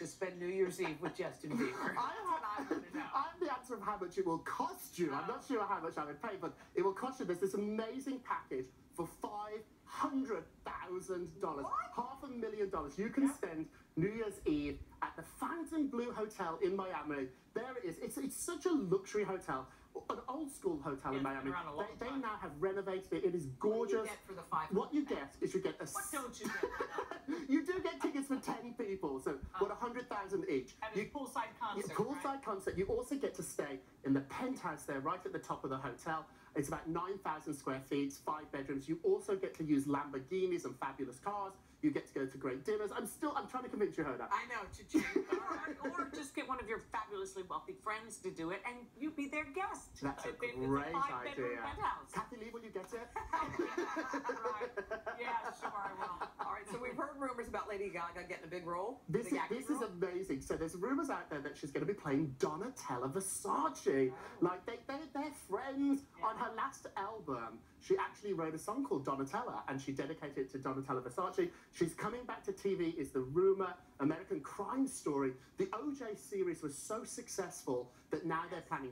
to spend New Year's Eve with Justin Bieber? I That's what I want to know. I have the answer of how much it will cost you. I'm not sure how much I would pay, but it will cost you. There's this amazing package for five hundred thousand dollars, half a million dollars. You can Yeah. spend New Year's Eve at the Fontainebleau Hotel in Miami. There it is. It's it's such a luxury hotel, an old school hotel in Yeah, it's Miami. around a long They, they now have renovated it. It is What you gorgeous. get for the five? What you get is you get a. What don't you get? Thousand each. At You- poolside yeah, concert. poolside right? concert. You also get to stay in the penthouse there, right at the top of the hotel. It's about 9,000 square feet, five bedrooms. You also get to use Lamborghinis and fabulous cars. You get to go to great dinners. I'm still, I'm trying to convince you, Hoda. I know, cha-ching. or, or just get one of your fabulously wealthy friends to do it, and you be their guest. That's a great idea. penthouse. Kathie Lee, will you get it? right. Yeah, sure I will. All right, so we've heard rumors about Lady Gaga getting a big role. This, is, this is amazing. So there's rumors out there that she's going to be playing Donatella Versace. Oh. Like they, they, they're friends. On her last album, she actually wrote a song called Donatella, and she dedicated it to Donatella Versace. She's coming back to TV. Is the rumor? American Crime Story. The OJ series was so successful that now they're planning.